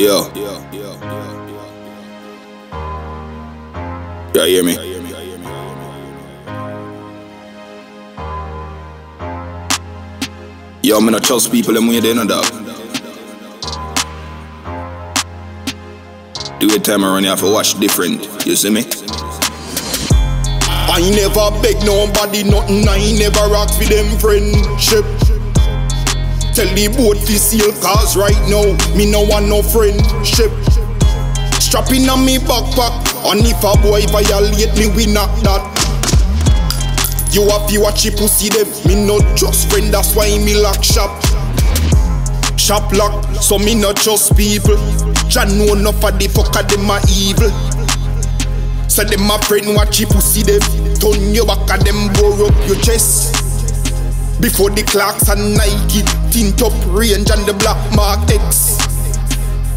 Yeah. Yeah, hear me? Yo, me not trust people way they know dog. Do it time around you have to watch different. You see me? I never beg nobody nothing, I never ask for them friendship. Tell the boat to sail, cause right now, me no want no friendship. Strapping on me backpack, and if a boy violate me, we knock that. You have to watch your pussy them, me no trust friend, that's why me lock shop. Shop lock, so me not trust people. Jah know enough of the fucker them a evil. So them my friend watch you pussy them Turn your back at them bore up your chest Before the clocks and Nike Tint up range and the black mark X.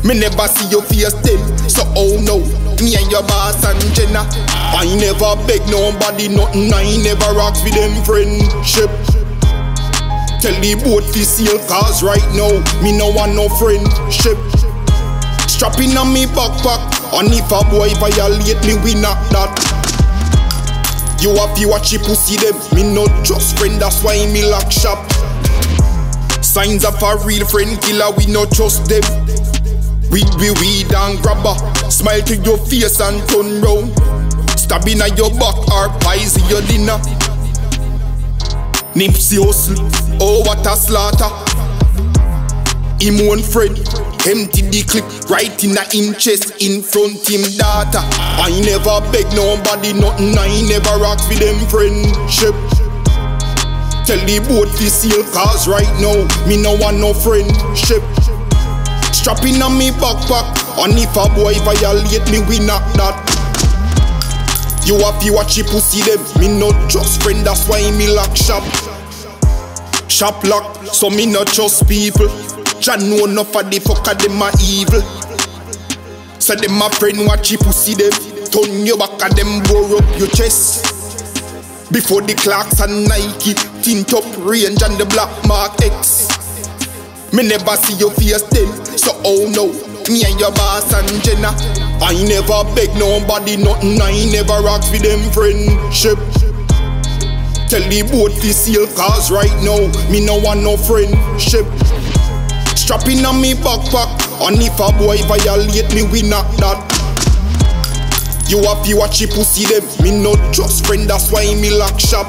Me never see your face then So oh no Me and your boss and Jenna. I never beg nobody nothing. I never rock with them friendship. Tell the boat to sail cause right now. Me no want no friendship. Strapping on me backpack. And if a boy violate me, we knock that You have to watch your pussy them. Me no trust friend, that's why me lock shop. Signs of a real friend killer, we no trust them. We be weed and grabber Smile to your face and turn round. Stabbing at your back or pies in your dinner. Nipsey Hussle, oh what a slaughter him one friend Empty the clip right in the in chest in front him data I never beg nobody nothing I never ask for them friendship. Tell the boat to sail cause right now me no want no friendship. Strapping on me backpack and if a boy violate me we knock that. You have to watch your pussy them me no trust friend that's why me lock shop. Shop lock so me no trust people Jah know enough of the fucker them a evil. So them a friend watch you pussy them. Turn your back at them bore up your chest. Before the clocks and Nike, tint up range and the black mark X. Me never see your face then, so oh no. Me and your boss and Jenna. I never beg nobody nothing, I never ask for them friendship. Tell the boat to sail cause right now, me no want no friendship. Strapping on me backpack. And if a boy violate me, we knock that. You to watch your pussy them. Me no trust friend, that's why me lock shop